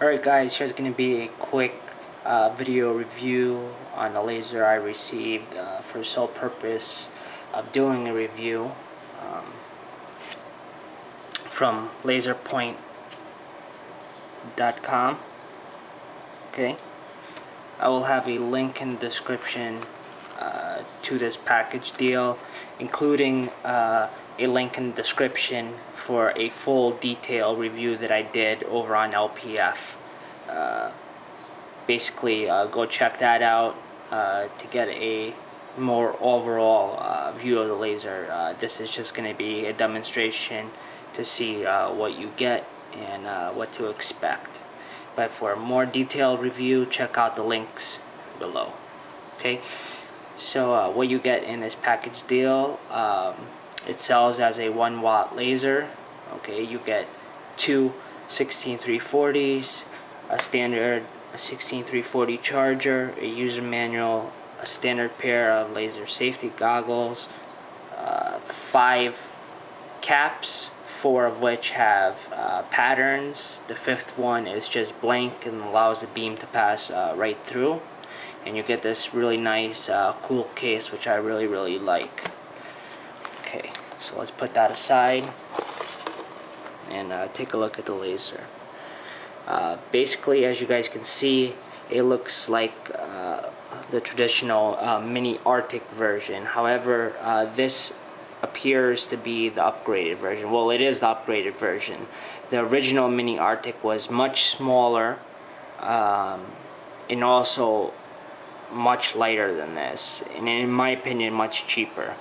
Alright guys, here's going to be a quick uh, video review on the laser I received uh, for the sole purpose of doing a review um, from lazerpoint.com okay. I will have a link in the description uh, to this package deal including uh, a link in the description for a full detailed review that I did over on LPF. Uh, basically, uh, go check that out uh, to get a more overall uh, view of the laser. Uh, this is just going to be a demonstration to see uh, what you get and what to expect. But for a more detailed review, check out the links below. Okay, so what you get in this package deal. Um, it sells as a 1 watt laser. Okay, you get two 16340s, a standard a 16340 charger, a user manual, a standard pair of laser safety goggles, uh, five caps, four of which have uh, patterns. The fifth one is just blank and allows the beam to pass uh, right through. And you get this really nice uh, cool case, which I really, really like. Okay, so let's put that aside and uh, take a look at the laser. Uh, basically, as you guys can see, it looks like uh, the traditional uh, mini Arctic version. However, uh, this appears to be the upgraded version. Well, it is the upgraded version. The original mini Arctic was much smaller um, and also much lighter than this, and in my opinion, much cheaper.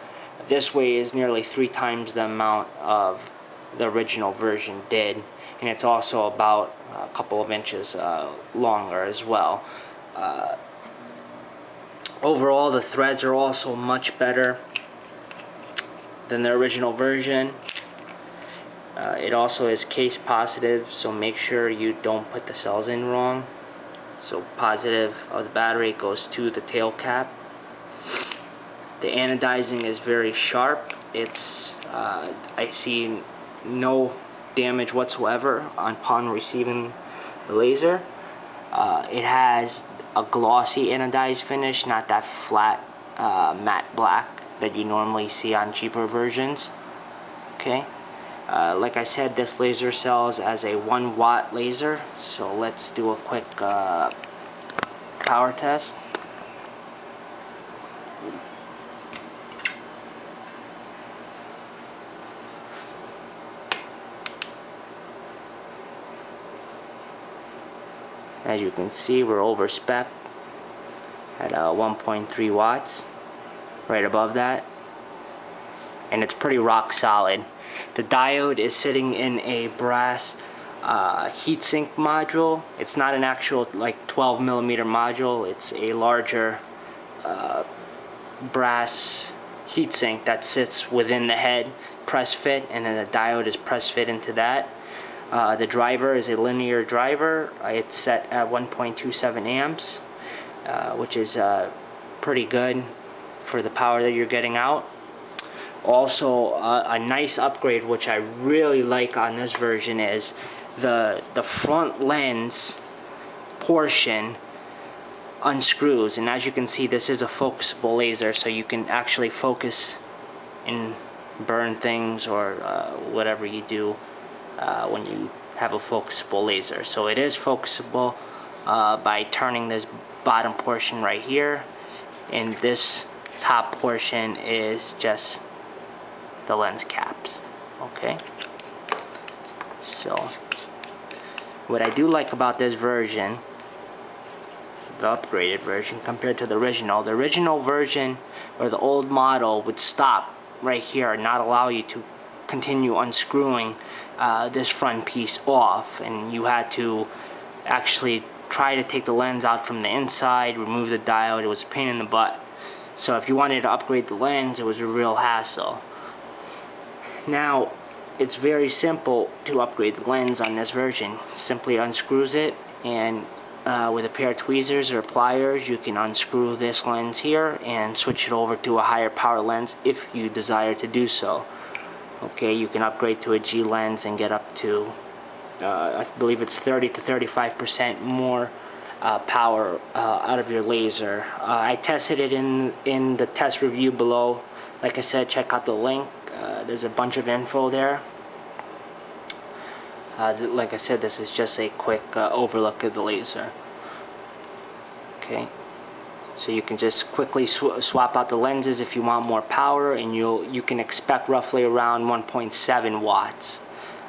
This way is nearly three times the amount of the original version did and it's also about a couple of inches uh, longer as well. Uh, overall the threads are also much better than the original version. Uh, it also is case positive so make sure you don't put the cells in wrong. So positive of the battery goes to the tail cap the anodizing is very sharp. It's uh, I see no damage whatsoever upon receiving the laser. Uh, it has a glossy anodized finish, not that flat uh, matte black that you normally see on cheaper versions. Okay. Uh, like I said, this laser sells as a 1 watt laser. So let's do a quick uh, power test. As you can see we're over spec at uh, 1.3 watts right above that. And it's pretty rock solid. The diode is sitting in a brass uh, heatsink module. It's not an actual like 12 millimeter module. It's a larger uh, brass heatsink that sits within the head press fit and then the diode is press fit into that uh, the driver is a linear driver. It's set at 1.27 amps, uh, which is uh, pretty good for the power that you're getting out. Also, uh, a nice upgrade, which I really like on this version, is the the front lens portion unscrews and as you can see this is a focusable laser so you can actually focus and burn things or uh, whatever you do uh, when you have a focusable laser. So it is focusable uh, by turning this bottom portion right here and this top portion is just the lens caps okay so what I do like about this version the upgraded version compared to the original the original version or the old model would stop right here and not allow you to continue unscrewing uh, this front piece off and you had to actually try to take the lens out from the inside, remove the diode, it was a pain in the butt. So if you wanted to upgrade the lens, it was a real hassle. Now, it's very simple to upgrade the lens on this version. Simply unscrews it and uh, with a pair of tweezers or pliers you can unscrew this lens here and switch it over to a higher power lens if you desire to do so okay you can upgrade to a G lens and get up to uh, I believe it's 30 to 35% more uh, power uh, out of your laser. Uh, I tested it in, in the test review below. Like I said, check out the link. Uh, there's a bunch of info there. Uh, like I said, this is just a quick overlook of the laser. Okay, so you can just quickly sw- swap out the lenses if you want more power, and you'll you can expect roughly around 1.7 watts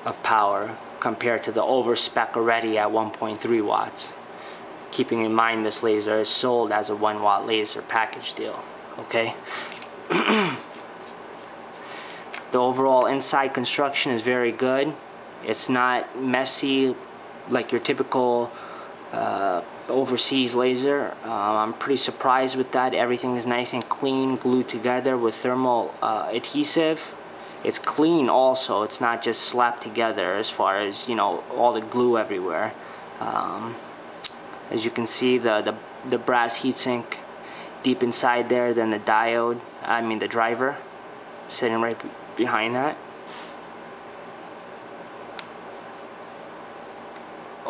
of power compared to the over spec already at 1.3 watts. Keeping in mind this laser is sold as a 1 watt laser package deal. Okay. the overall inside construction is very good. It's not messy like your typical uh, overseas laser. Um, I'm pretty surprised with that. Everything is nice and clean, glued together with thermal uh, adhesive. It's clean also. It's not just slapped together as far as you know all the glue everywhere. Um, as you can see, the the, the brass heatsink deep inside there. Then the diode. I mean the driver, sitting right behind that.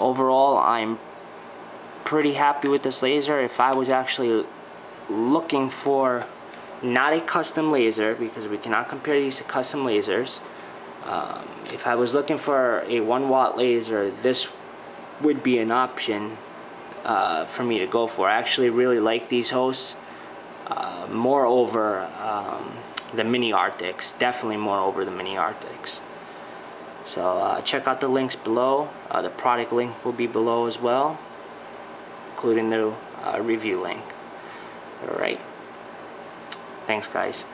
overall I'm pretty happy with this laser. If I was actually looking for not a custom laser because we cannot compare these to custom lasers um, if I was looking for a 1 watt laser this would be an option uh, for me to go for. I actually really like these hosts. Uh, more over um, the mini Arctics definitely more over the mini Arctics. So uh, check out the links below. Uh, the product link will be below as well, including the uh, review link. Alright. Thanks guys.